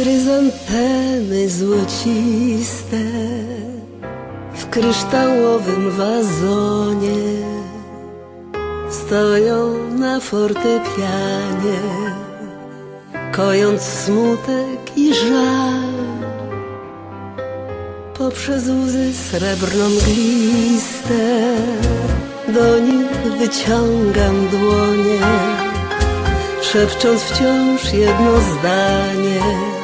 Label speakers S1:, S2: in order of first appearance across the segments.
S1: Chryzantemy złociste w kryształowym wazonie stoją na fortepianie, kojąc smutek i żal. Poprzez łzy srebrno mgliste do nich wyciągam dłonie, szepcząc wciąż jedno zdanie.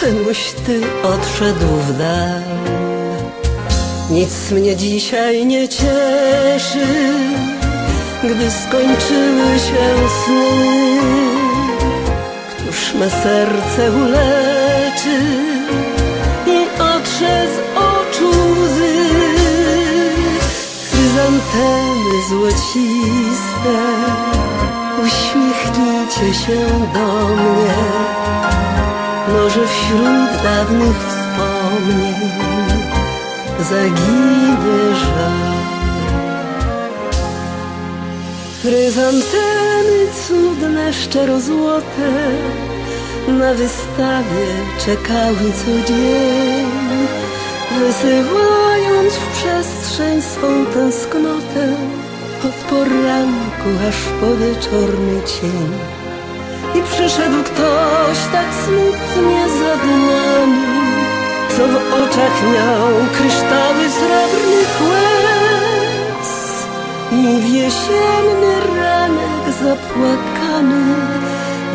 S1: Czemuś ty odszedł w dal? Nic mnie dzisiaj nie cieszy, gdy skończyły się sny. Któż me serce uleczy i otrze z oczu łzy? Chryzantemy złociste, uśmiechnijcie się do mnie. Może wśród dawnych wspomnień zaginie żal. Chryzantemy cudne, szczerozłote na wystawie czekały co dzień, wysyłając w przestrzeń swą tęsknotę od poranku aż po wieczorny cień. I przyszedł ktoś tak smutnie zadumany, co w oczach miał kryształy srebrnych łez i w jesienny ranek zapłakany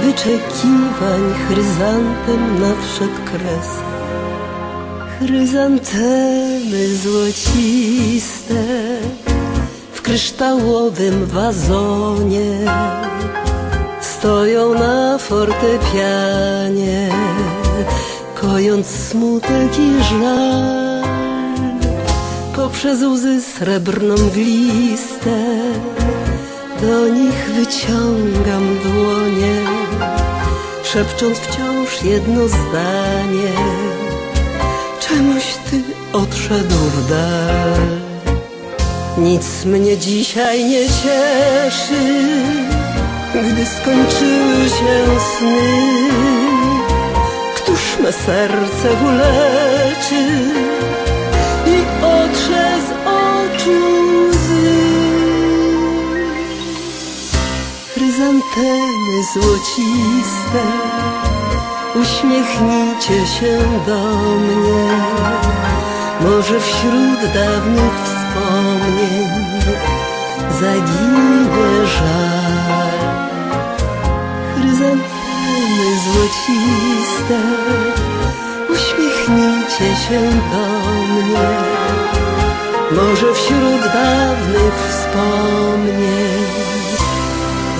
S1: wyczekiwań chryzantem nadszedł kres. Chryzantemy złociste w kryształowym wazonie stoją na fortepianie, kojąc smutek i żal. Poprzez łzy srebrno mgliste do nich wyciągam dłonie, szepcząc wciąż jedno zdanie. Czemuś ty odszedł w dal? Nic mnie dzisiaj nie cieszy, gdy skończyły się sny. Któż me serce uleczy i otrze z oczu łzy? Chryzantemy złociste, uśmiechnijcie się do mnie. Może wśród dawnych wspomnień zaginie uśmiechnijcie się do mnie. Może wśród dawnych wspomnień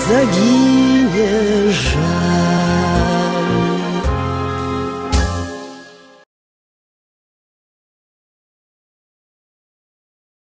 S1: zaginie żal.